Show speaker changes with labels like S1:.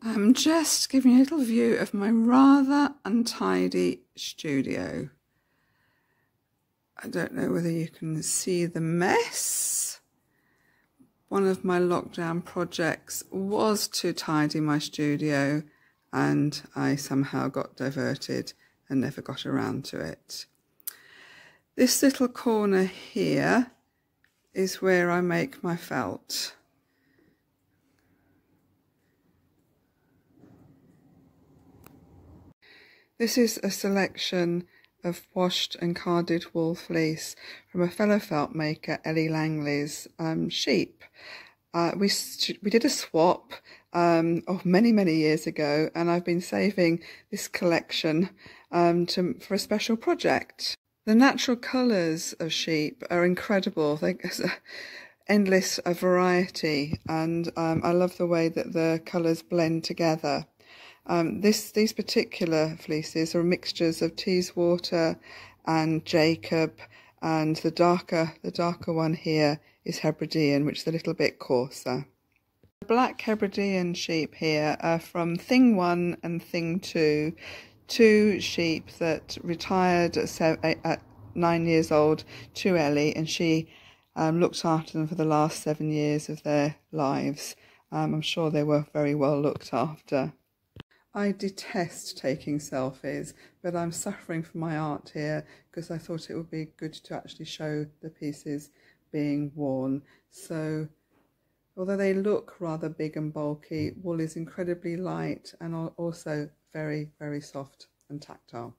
S1: I'm just giving you a little view of my rather untidy studio. I don't know whether you can see the mess. One of my lockdown projects was to tidy my studio and I somehow got diverted and never got around to it. This little corner here is where I make my felt. This is a selection of washed and carded wool fleece from a fellow felt maker, Ellie Langley's um, sheep. Uh, we, we did a swap um, of many, many years ago, and I've been saving this collection um, to, for a special project. The natural colours of sheep are incredible. There's an endless a variety, and um, I love the way that the colours blend together. Um, this These particular fleeces are mixtures of Teeswater and Jacob and the darker, the darker one here is Hebridean, which is a little bit coarser. The black Hebridean sheep here are from Thing 1 and Thing 2, two sheep that retired at, seven, at nine years old to Ellie and she um, looked after them for the last seven years of their lives. Um, I'm sure they were very well looked after. I detest taking selfies, but I'm suffering for my art here because I thought it would be good to actually show the pieces being worn. So although they look rather big and bulky, wool is incredibly light and also very, very soft and tactile.